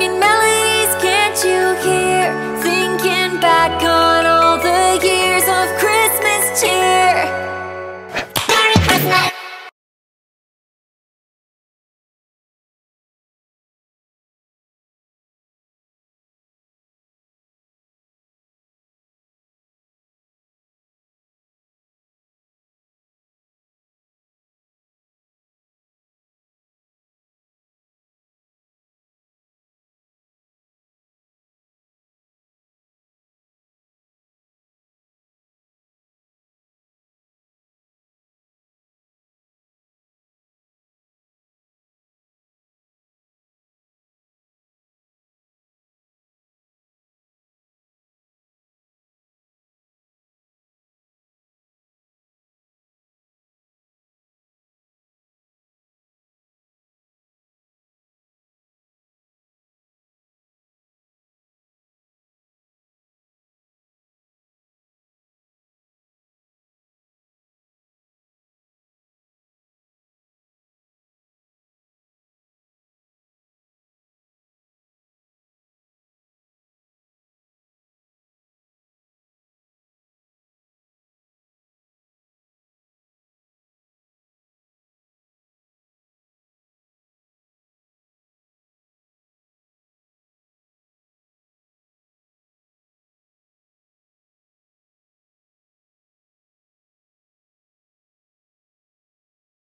hanging mellow